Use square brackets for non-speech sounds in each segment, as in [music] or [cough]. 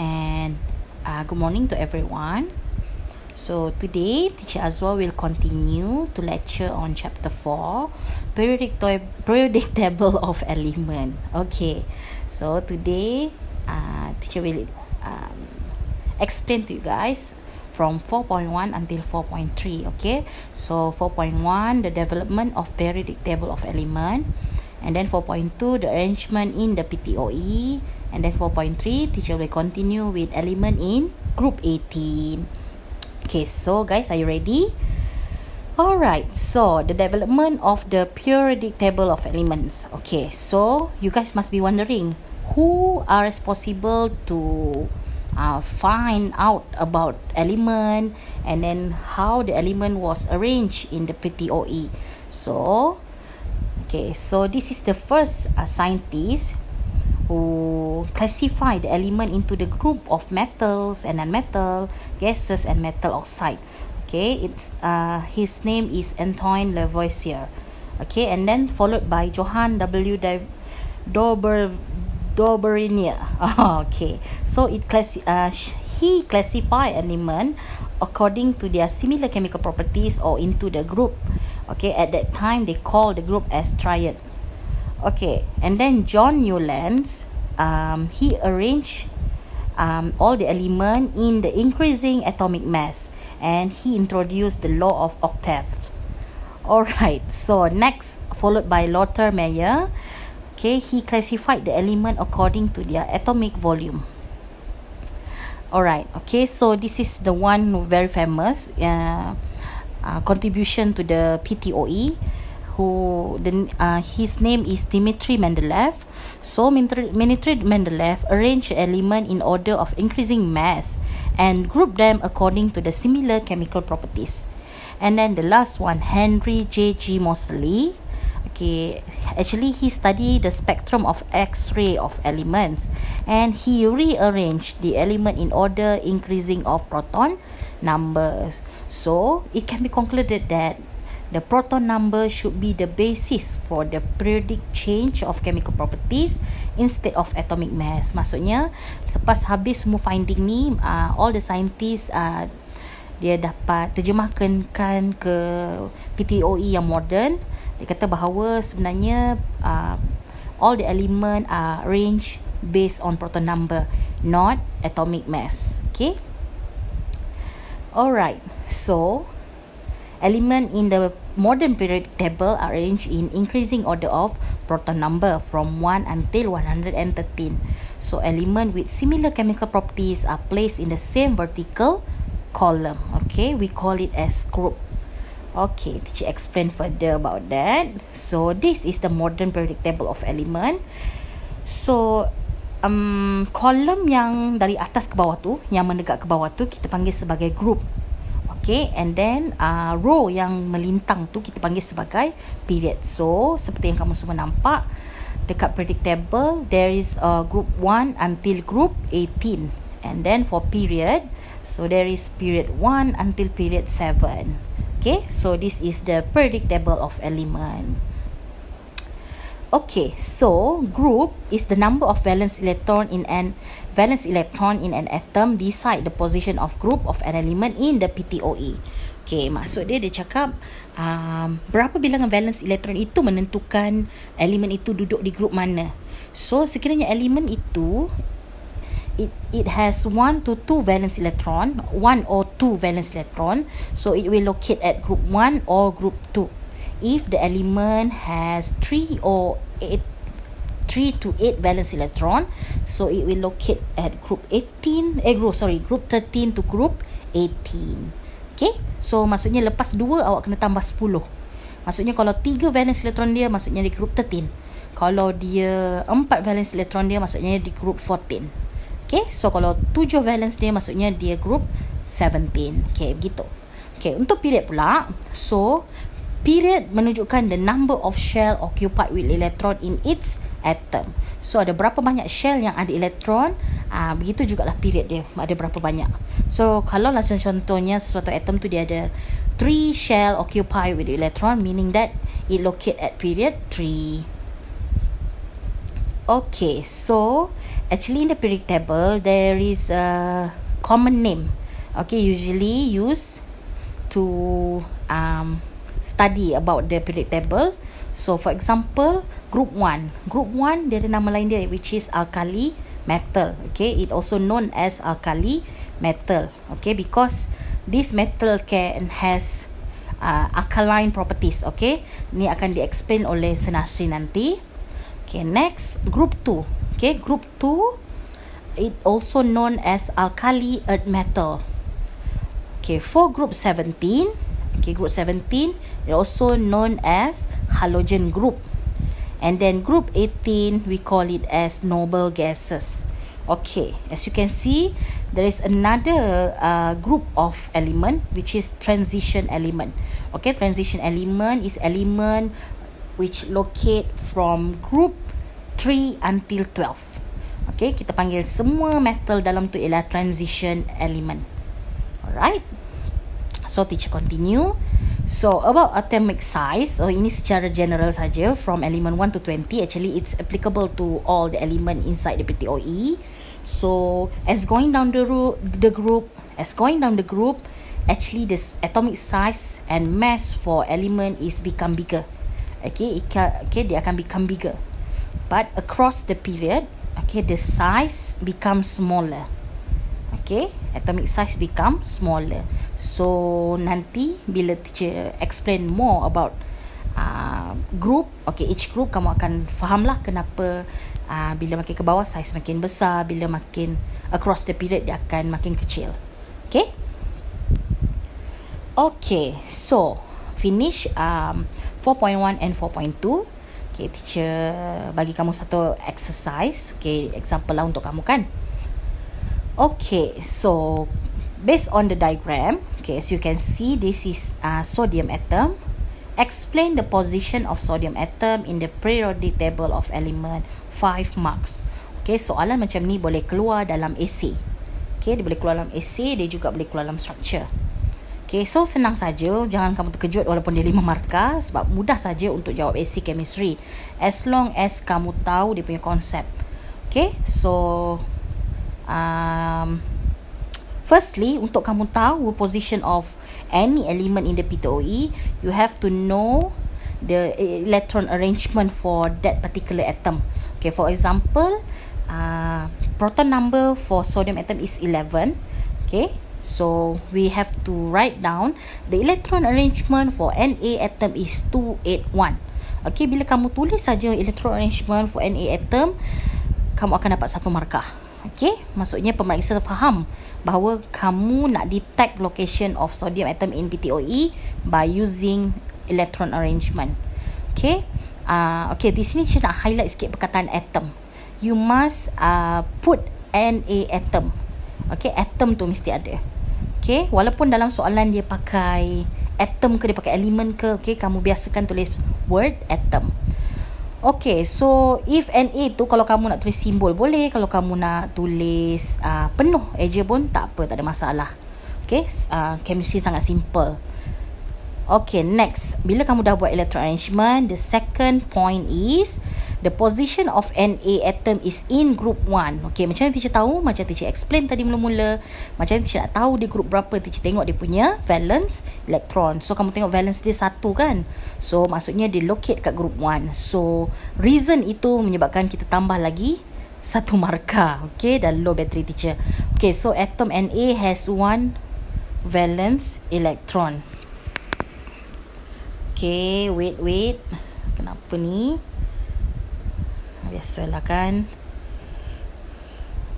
and uh, good morning to everyone. So today, Teacher Azwa will continue to lecture on chapter 4, periodic, table of element. Okay, so today, uh, teacher will um, explain to you guys from 4.1 until 4.3 okay so 4.1 the development of periodic table of element and then 4.2 the arrangement in the PTOE and then 4.3 teacher will continue with element in group 18 okay so guys are you ready Alright, so the development of the periodic table of elements. Okay, so you guys must be wondering who are responsible to uh, find out about element and then how the element was arranged in the PTOE. So, okay, so this is the first uh, scientist who classify the element into the group of metals and non-metal, gases and metal oxide. Okay, it's uh, his name is Antoine Lavoisier. Okay, and then followed by Johann W. Dober Dobrinier. [laughs] okay, so it class uh, he classify element according to their similar chemical properties or into the group. Okay, at that time they call the group as triad. Okay, and then John Newlands, um, he arranged um, all the element in the increasing atomic mass and he introduced the law of octaves. Alright, so next followed by Lothar Meyer. Okay, he classified the element according to their atomic volume. Alright, okay, so this is the one very famous uh, uh, contribution to the PTOE. Who the uh, his name is Dmitry Mendeleev. So Dmitry Mendeleev arranged element in order of increasing mass and group them according to the similar chemical properties. And then the last one, Henry J. G. Moseley. Okay, actually he studied the spectrum of X-ray of elements and he rearranged the element in order increasing of proton numbers. So it can be concluded that the proton number should be the basis for the periodic change of chemical properties instead of atomic mass. Maksudnya, lepas habis semua finding ni, uh, all the scientists uh, dia dapat terjemahkan kan ke PTOE yang modern. Dia kata bahawa sebenarnya uh, all the element are arranged based on proton number, not atomic mass. Okay? Alright, so element in the modern periodic table are arranged in increasing order of proton number from 1 until 113. So element with similar chemical properties are placed in the same vertical column. Okay, we call it as group. Okay, teacher explain further about that. So this is the modern periodic table of element. So um, kolom yang dari atas ke bawah tu, yang menegak ke bawah tu kita panggil sebagai group. Okay, and then uh, row yang melintang tu kita panggil sebagai period. So, seperti yang kamu semua nampak, dekat periodic table, there is uh, group 1 until group 18. And then for period, so there is period 1 until period 7. Okay, so this is the periodic table of element. Okay, so group is the number of valence electron in an valence electron in an atom decide the position of group of an element in the PTOE. Okay, maksud dia dia cakap um, berapa bilangan valence electron itu menentukan elemen itu duduk di group mana. So sekiranya elemen itu it it has one to two valence electron, one or two valence electron, so it will locate at group one or group two if the element has 3 or 8 3 to 8 valence electron so it will locate at group 18 eh group sorry group 13 to group 18 okay? So maksudnya lepas 2 awak kena tambah 10 maksudnya kalau 3 valence electron dia maksudnya di group 13 kalau dia 4 valence electron dia maksudnya di group 14 okay? So kalau 7 valence dia maksudnya dia group 17 okay begitu. Okay untuk period pula so Period menunjukkan the number of shell occupied with electron in its atom. So ada berapa banyak shell yang ada elektron, ah uh, begitu jugalah period dia ada berapa banyak. So kalau lah contohnya sesuatu atom tu dia ada 3 shell occupied with electron meaning that it locate at period 3. Okay, so actually in the periodic table there is a common name. Okay, usually used to um study about the periodic table. So for example, group 1. Group 1 dia ada nama lain dia which is alkali metal. Okay, it also known as alkali metal. Okay, because this metal can has uh, alkaline properties. Okay, ni akan di-explain oleh Senasri nanti. Okay, next group 2. Okay, group 2 it also known as alkali earth metal. Okay, for group 17, okay, group 17 it also known as halogen group. And then group 18 we call it as noble gases. Okay, as you can see, there is another uh, group of element which is transition element. Okay, transition element is element which locate from group 3 until 12. Okay, kita panggil semua metal dalam tu ialah transition element. Alright. So, teacher continue. So, about atomic size. So, ini secara general saja. From element 1 to 20. Actually, it's applicable to all the element inside the PTOE. So, as going down the, the group, as going down the group, actually, this atomic size and mass for element is become bigger. Okay, it can, okay, dia akan become bigger but across the period okay the size becomes smaller okay atomic size become smaller so nanti bila teacher explain more about uh, group okay each group kamu akan faham lah kenapa uh, bila makin ke bawah size makin besar bila makin across the period dia akan makin kecil okay okay so finish um, 4.1 and 4.2 Okay, teacher bagi kamu satu exercise. Okay, example lah untuk kamu kan. Okay, so based on the diagram, okay, as you can see, this is uh, sodium atom. Explain the position of sodium atom in the periodic table of element 5 marks. Okay, soalan macam ni boleh keluar dalam essay. Okay, dia boleh keluar dalam essay, dia juga boleh keluar dalam structure. Okay, so senang saja. Jangan kamu terkejut walaupun dia lima markah. Sebab mudah saja untuk jawab AC Chemistry. As long as kamu tahu dia punya konsep. Okay, so... Um, firstly, untuk kamu tahu position of any element in the PTOE, you have to know the electron arrangement for that particular atom. Okay, for example, uh, proton number for sodium atom is 11. Okay, So we have to write down the electron arrangement for Na atom is 281. Okay, bila kamu tulis saja electron arrangement for Na atom, kamu akan dapat satu markah. Okay, maksudnya pemeriksa faham bahawa kamu nak detect location of sodium atom in PTOE by using electron arrangement. Okay, uh, okay di sini saya nak highlight sikit perkataan atom. You must uh, put Na atom. Okay, atom tu mesti ada. Okay, walaupun dalam soalan dia pakai atom ke dia pakai elemen ke, okay, kamu biasakan tulis word atom. Okay, so if NA tu kalau kamu nak tulis simbol boleh, kalau kamu nak tulis uh, penuh eja pun tak apa, tak ada masalah. Okay, uh, chemistry sangat simple. Okay, next. Bila kamu dah buat electron arrangement, the second point is the position of Na atom is in group 1. Okay, macam mana teacher tahu? Macam teacher explain tadi mula-mula. Macam mana teacher nak tahu dia group berapa? Teacher tengok dia punya valence electron. So, kamu tengok valence dia satu kan? So, maksudnya dia locate kat group 1. So, reason itu menyebabkan kita tambah lagi satu markah. Okay, dan low battery teacher. Okay, so atom Na has one valence electron. Okay, wait, wait. Kenapa ni? biasalah kan.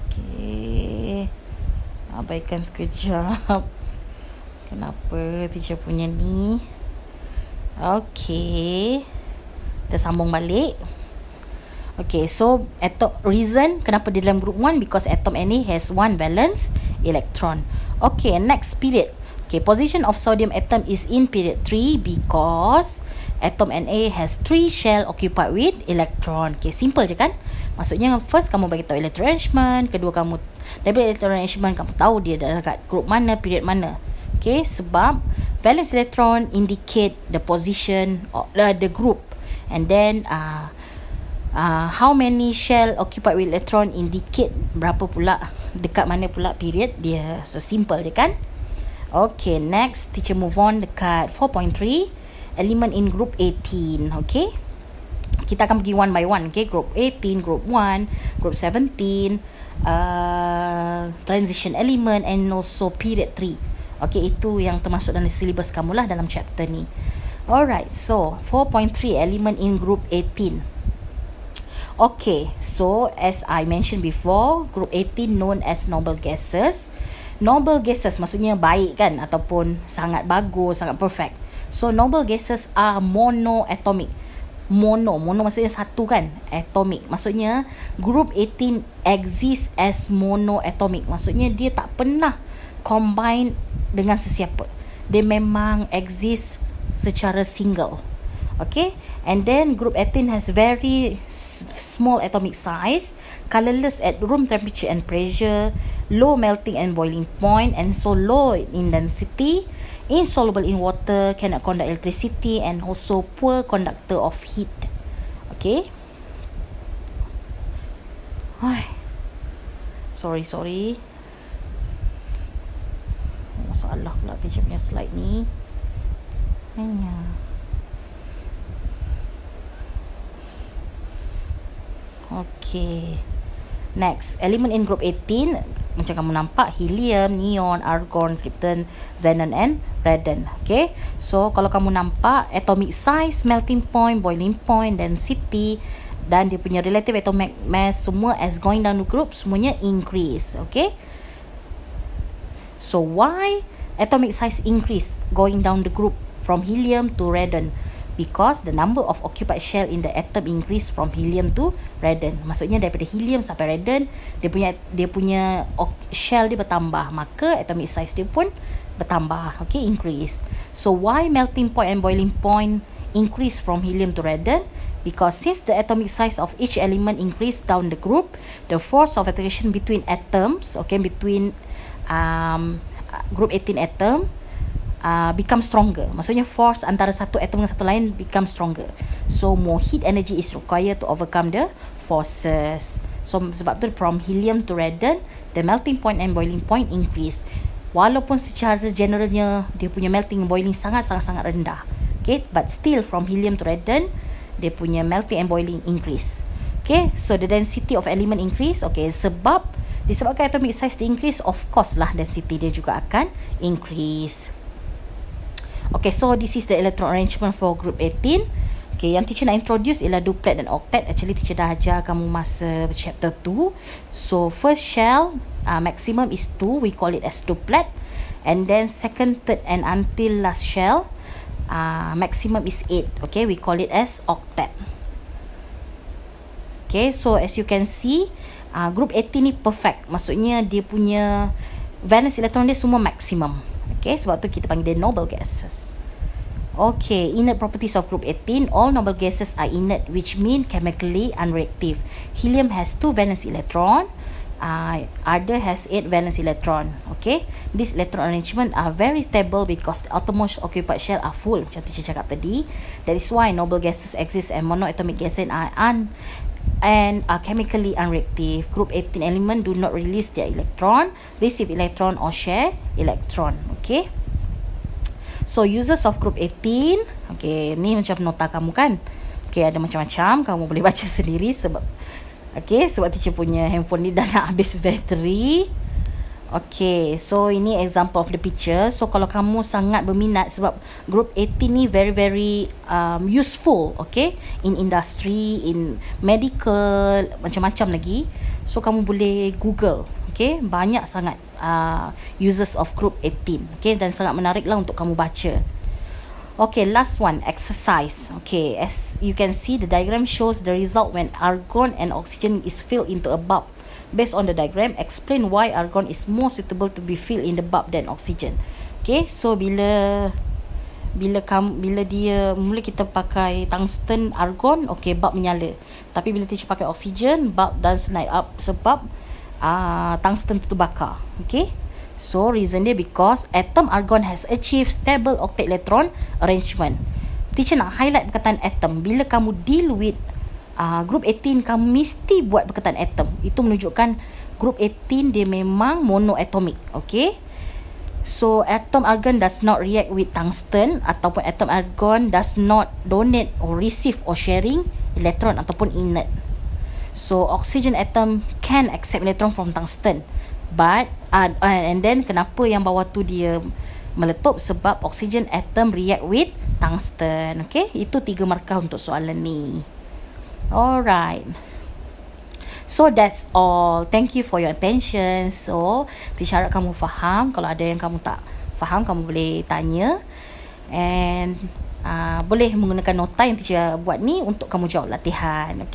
Okay Abaikan sekejap. Kenapa teacher punya ni? Okay Kita sambung balik. Okay so atom, Reason kenapa dia dalam group 1 Because atom Na has one valence electron. Okay next period Okay position of sodium atom is in period 3 Because atom Na has three shell occupied with electron. Okay, simple je kan? Maksudnya first kamu bagi tahu electron arrangement, kedua kamu dari electron arrangement kamu tahu dia dalam kat group mana, period mana. Okay, sebab valence electron indicate the position of uh, the group and then uh, uh, how many shell occupied with electron indicate berapa pula dekat mana pula period dia so simple je kan okay next teacher move on dekat 4.3 element in group 18 okay kita akan pergi one by one okay group 18 group 1 group 17 uh, transition element and also period 3 Okay, itu yang termasuk dalam syllabus kamu lah dalam chapter ni. Alright, so 4.3 element in group 18. Okay, so as I mentioned before, group 18 known as noble gases. Noble gases maksudnya baik kan ataupun sangat bagus, sangat perfect. So noble gases are monoatomic. Mono, mono maksudnya satu kan? Atomic. Maksudnya group 18 exists as monoatomic. Maksudnya dia tak pernah combine dengan sesiapa. Dia memang exist secara single. Okay, and then group 18 has very small atomic size, colorless at room temperature and pressure, low melting and boiling point, and so low in density, insoluble in water, cannot conduct electricity, and also poor conductor of heat. Okay. Ay. Sorry, sorry. Masalah pula teacher punya slide ni. Hanya. Okay. Next, element in group 18 macam kamu nampak helium, neon, argon, krypton, xenon and radon. Okay. So kalau kamu nampak atomic size, melting point, boiling point, density dan dia punya relative atomic mass semua as going down the group semuanya increase. Okay. So why atomic size increase going down the group? from helium to radon because the number of occupied shell in the atom increase from helium to radon. Maksudnya daripada helium sampai radon, dia punya dia punya shell dia bertambah, maka atomic size dia pun bertambah. Okay, increase. So why melting point and boiling point increase from helium to radon? Because since the atomic size of each element increase down the group, the force of attraction between atoms, okay, between um, group 18 atom, uh, become stronger. Maksudnya force antara satu atom dengan satu lain become stronger. So more heat energy is required to overcome the forces. So sebab tu from helium to radon, the melting point and boiling point increase. Walaupun secara generalnya dia punya melting and boiling sangat sangat sangat rendah. Okay, but still from helium to radon, dia punya melting and boiling increase. Okay, so the density of element increase. Okay, sebab disebabkan atomic size increase, of course lah density dia juga akan increase. Okay, so this is the electron arrangement for group 18. Okay, yang teacher nak introduce ialah duplet dan octet. Actually, teacher dah ajar kamu masa chapter 2. So, first shell, uh, maximum is 2. We call it as duplet. And then, second, third and until last shell, uh, maximum is 8. Okay, we call it as octet. Okay, so as you can see, uh, group 18 ni perfect. Maksudnya, dia punya valence electron dia semua maximum. Okay, sebab tu kita panggil dia noble gases. Okay, inert properties of group 18. All noble gases are inert, which mean chemically unreactive. Helium has two valence electron. Uh, other has eight valence electron. Okay, this electron arrangement are very stable because outermost occupied shell are full. Macam teacher cakap tadi. That is why noble gases exist and monoatomic gases are un and are chemically unreactive. Group 18 element do not release their electron, receive electron or share electron. Okay. So users of group 18, okay, ni macam nota kamu kan. Okay, ada macam-macam, kamu boleh [laughs] baca sendiri sebab okay, sebab teacher punya handphone ni dah nak habis bateri. Okay, so ini example of the picture. So kalau kamu sangat berminat sebab group 18 ni very very um, useful, okay, in industry, in medical, macam-macam lagi. So kamu boleh Google, okay, banyak sangat uh, users of group 18, okay, dan sangat menarik lah untuk kamu baca. Okay, last one, exercise. Okay, as you can see, the diagram shows the result when argon and oxygen is filled into a bulb based on the diagram explain why argon is more suitable to be filled in the bulb than oxygen. Okay so bila bila kam bila dia mula kita pakai tungsten argon okay bulb menyala. Tapi bila teacher pakai oxygen bulb does light up sebab uh, tungsten tu terbakar. Okay so reason dia because atom argon has achieved stable octet electron arrangement. Teacher nak highlight perkataan atom. Bila kamu deal with uh, group 18 kamu mesti buat perkataan atom. Itu menunjukkan group 18 dia memang monoatomic. Okay. So atom argon does not react with tungsten ataupun atom argon does not donate or receive or sharing electron ataupun inert. So oxygen atom can accept electron from tungsten. But uh, and then kenapa yang bawah tu dia meletup sebab oxygen atom react with tungsten. Okay, itu tiga markah untuk soalan ni. Alright. So that's all. Thank you for your attention. So, harap kamu faham. Kalau ada yang kamu tak faham, kamu boleh tanya. And uh, boleh menggunakan nota yang teacher buat ni untuk kamu jawab latihan. Okay.